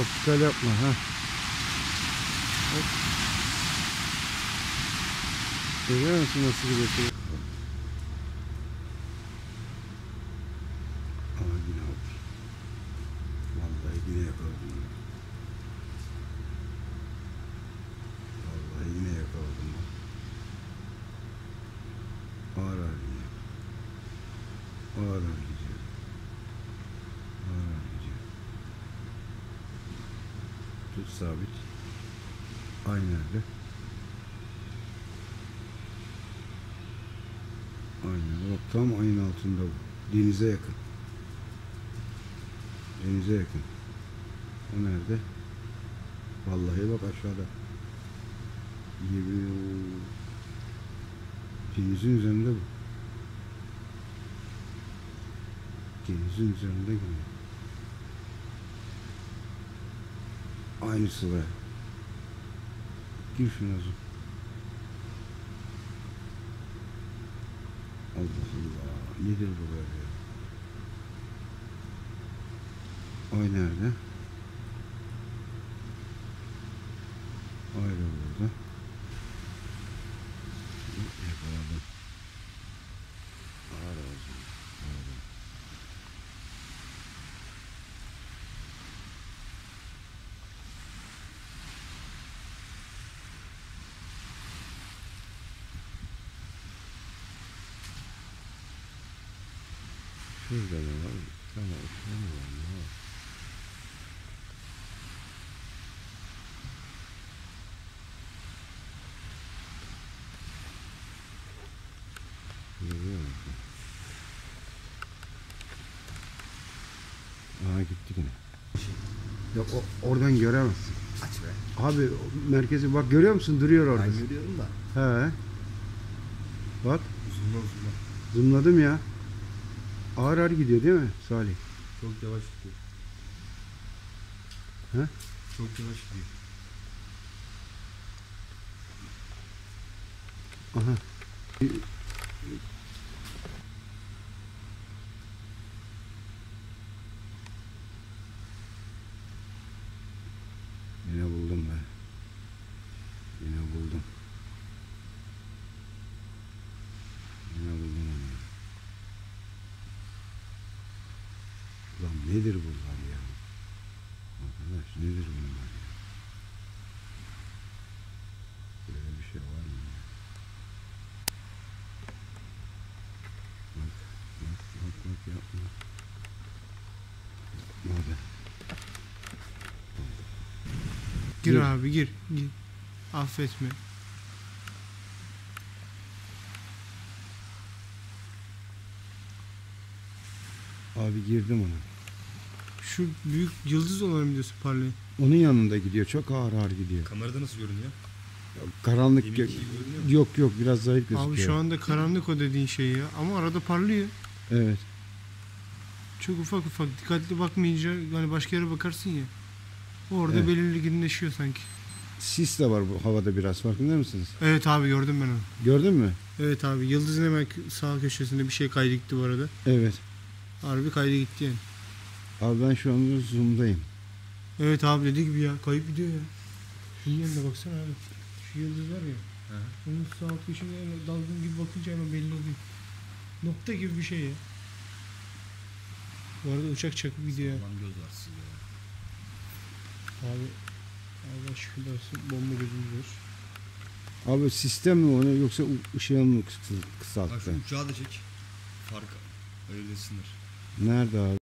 Optikal yapma ha. Görüyor musun nasıl gidiyor? Aa yine. Vallahi yine yakaladım. Vallahi yine yakaladım. Ağır ağır gidiyor. Ağır ağır gidiyor. Ağır ağır gidiyor. Tut sabit. Aynı yerde. Aynen. Bak tam ayın altında bu. Denize yakın. Denize yakın. O nerede? Vallahi bak aşağıda. Yemin Denizin üzerinde bu. Denizin üzerinde gibi. Aynısı be. Gir şuna zoom. Allah Allah. Nedir bu böyle? Ay nerede? Ay da burada. Yakaladım. Ağır olsun. Ağır. Şurada ne var? Tamam, şurada ne var? Ne var? Görüyor musun? Aha gitti yine. Yok o, oradan göremezsin. Aç be. Abi merkezi bak görüyor musun? Duruyor orada. Ben görüyorum da. He. Bak Uzunla uzunla. zoomladım ya. Ağır ağır gidiyor değil mi Salih? Çok yavaş gidiyor. He? Çok yavaş gidiyor. Aha. Yine buldum be. Yine buldum. Yine buldum onu. Lan nedir bunlar ya? Arkadaş nedir bunlar ya? Böyle bir şey var mı ya? Bak, bak, bak, bak yapma. Yapma be. Gir Gir. abi gir. gir. Affetme. Abi girdim ona. Şu büyük yıldız olan videosu parlayın. Onun yanında gidiyor. Çok ağır ağır gidiyor. Kamerada nasıl görünüyor? Karanlık gö- görünüyor yok yok biraz zayıf gözüküyor. Abi şu anda karanlık o dediğin şey ya. Ama arada parlıyor. Evet. Çok ufak ufak dikkatli bakmayınca hani başka yere bakarsın ya. Orada Evet. belirginleşiyor sanki. Sis de var bu havada biraz farkında mısınız? Evet abi gördüm ben onu. Gördün mü? Evet abi yıldızın hemen sağ köşesinde bir şey kaydı gitti bu arada. Evet. Harbi kaydı gitti yani. Abi ben şu anda zoom'dayım. Evet abi dediği gibi ya kayıp gidiyor ya. Şunun yanına baksana abi. Şu yıldız var ya. Hı. Onun sağ alt köşesinde hemen dalgın gibi bakınca hemen belli oluyor. Nokta gibi bir şey ya. Bu arada uçak çakıp gidiyor. Lan göz var sizde ya. Abi Allah şükürler olsun bomba gözümüz var. Abi sistem mi o ne yoksa ışığın mı kısa- Bak kısalttı? şu uçağı da çek. Fark ayırt etsinler. Nerede abi?